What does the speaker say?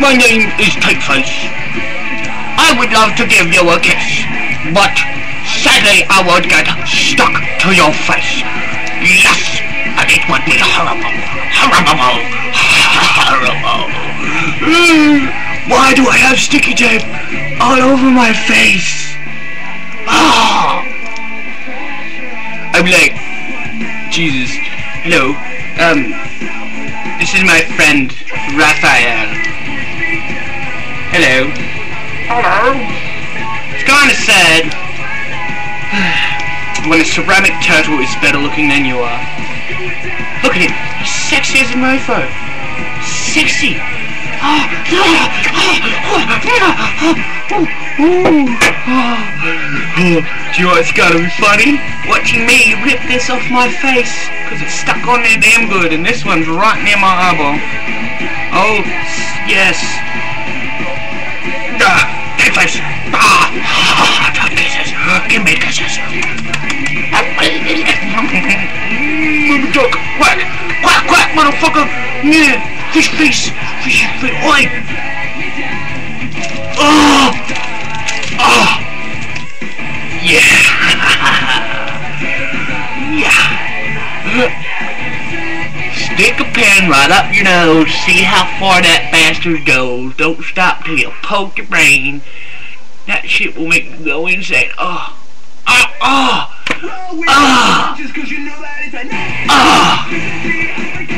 My name is Tapeface. I would love to give you a kiss, but sadly I would get stuck to your face. Yes, and it would be horrible, horrible, horrible. Why do I have sticky tape all over my face? Ah! I'm like, Jesus. Hello. Um, this is my friend Raphael. Hello. Hello. It's kind of sad when a ceramic turtle is better looking than you are. Look at him. He's sexy as a mofo. Sexy. Ah, ah, ah, oh, Do you know what's gotta be funny? Watching me rip this off my face. Cause it's stuck on there damn good and this one's right near my eyeball. Oh, yes. Move duck. Quack. Quack, quack, motherfucker. Yeah. Fish face. Fish face. Oi. Oh. Oh. Yeah. yeah. Stick a pin right up your nose. See how far that bastard goes. Don't stop till you poke your brain. That shit will make you go insane. Oh. Oh. Oh. Oh. Oh.